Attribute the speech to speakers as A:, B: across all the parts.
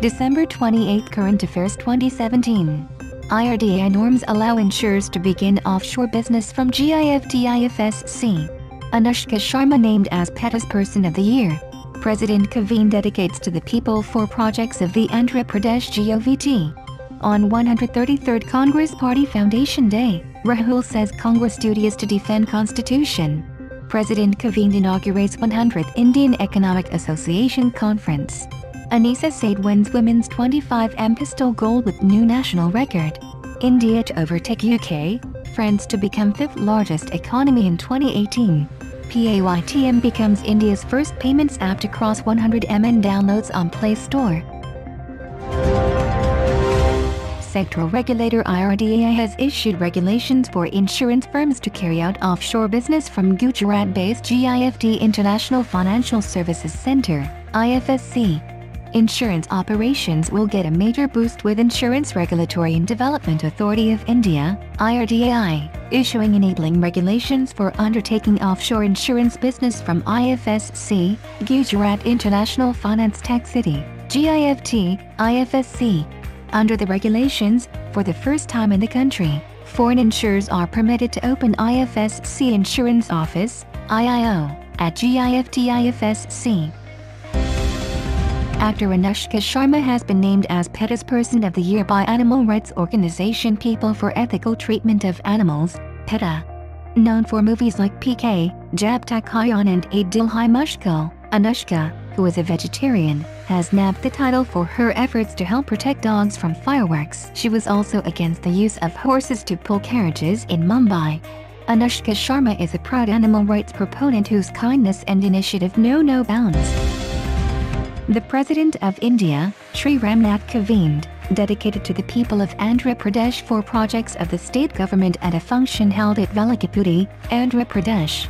A: December 28 Current Affairs 2017 IRDA norms allow insurers to begin offshore business from GIFT-IFSC. Anushka Sharma named as PETA's Person of the Year. President Kovind dedicates to the people for projects of the Andhra Pradesh GOVT. On 133rd Congress Party Foundation Day, Rahul says Congress duty is to defend Constitution. President Kovind inaugurates 100th Indian Economic Association Conference. Anisa Sayyed wins women's 25m pistol gold with new national record. India to overtake UK, France to become fifth largest economy in 2018. PAYTM becomes India's first payments app to cross 100 MN downloads on Play Store. Sectoral regulator IRDAI has issued regulations for insurance firms to carry out offshore business from Gujarat-based GIFT International Financial Services Center, IFSC. Insurance operations will get a major boost with Insurance Regulatory and Development Authority of India, IRDAI, issuing enabling regulations for undertaking offshore insurance business from IFSC, Gujarat International Finance Tech City, GIFT, IFSC. Under the regulations, for the first time in the country, foreign insurers are permitted to open IFSC Insurance Office, IIO, at GIFT IFSC. Actor Anushka Sharma has been named as PETA's Person of the Year by animal rights organization People for Ethical Treatment of Animals, PETA. Known for movies like PK, Jab Tak Hai Jaan and Ae Dil Hai Mushkil, Anushka, who is a vegetarian, has nabbed the title for her efforts to help protect dogs from fireworks. She was also against the use of horses to pull carriages in Mumbai. Anushka Sharma is a proud animal rights proponent whose kindness and initiative know no bounds. The President of India, Sri Ramnath Kovind, dedicated to the people of Andhra Pradesh for projects of the state government at a function held at Velagapudi, Andhra Pradesh.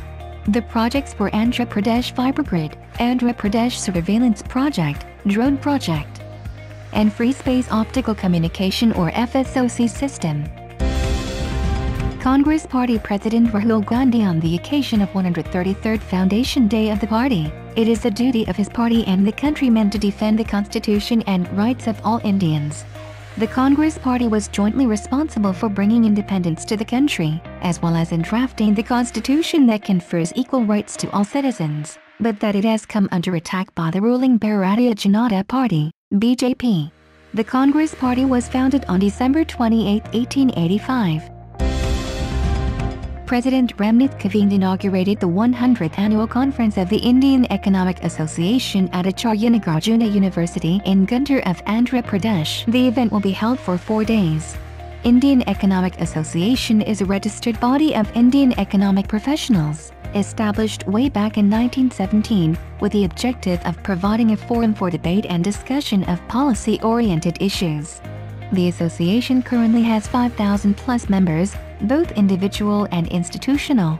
A: The projects were Andhra Pradesh Fiber Grid, Andhra Pradesh Surveillance Project, Drone Project, and Free Space Optical Communication or FSOC System. Congress Party President Rahul Gandhi on the occasion of 133rd Foundation Day of the party. It is the duty of his party and the countrymen to defend the constitution and rights of all Indians. The Congress Party was jointly responsible for bringing independence to the country, as well as in drafting the constitution that confers equal rights to all citizens, but that it has come under attack by the ruling Bharatiya Janata Party, BJP. The Congress Party was founded on December 28, 1885. President Ramnath Kovind inaugurated the 100th annual conference of the Indian Economic Association at Acharya Nagarjuna University in Guntur of Andhra Pradesh. The event will be held for four days. Indian Economic Association is a registered body of Indian economic professionals, established way back in 1917 with the objective of providing a forum for debate and discussion of policy-oriented issues. The association currently has 5,000 plus members, both individual and institutional.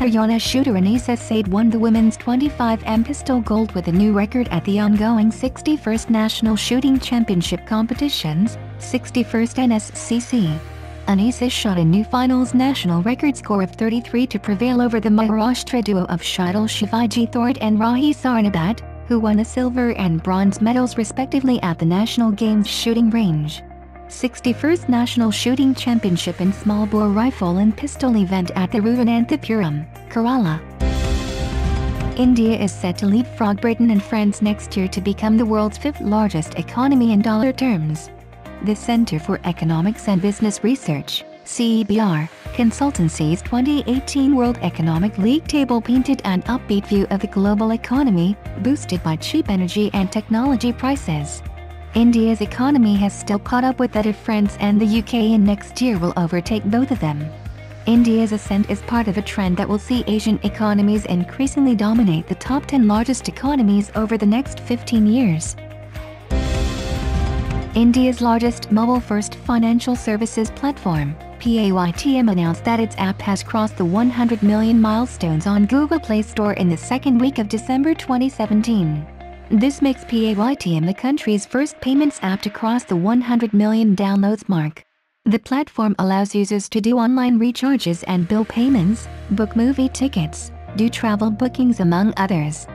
A: Haryana shooter Anisa Sayyed won the women's 25m pistol gold with a new record at the ongoing 61st National Shooting Championship competitions, 61st NSCC. Anisa shot a new finals national record score of 33 to prevail over the Maharashtra duo of Shidal Shivaji Thort and Rahi Sarnobat, who won the silver and bronze medals respectively at the National Games shooting range. 61st National Shooting Championship in Small Bore Rifle and Pistol event at the Thiruvananthapuram, Kerala. India is set to leapfrog Britain and France next year to become the world's fifth largest economy in dollar terms. The Center for Economics and Business Research, CEBR, Consultancy's 2018 World Economic League table painted an upbeat view of the global economy, boosted by cheap energy and technology prices. India's economy has still caught up with that of France and the UK and next year will overtake both of them. India's ascent is part of a trend that will see Asian economies increasingly dominate the top 10 largest economies over the next 15 years. India's largest mobile-first financial services platform, PAYTM announced that its app has crossed the 100 million milestones on Google Play Store in the second week of December 2017. This makes PAYTM the country's first payments app to cross the 100 million downloads mark. The platform allows users to do online recharges and bill payments, book movie tickets, do travel bookings among others.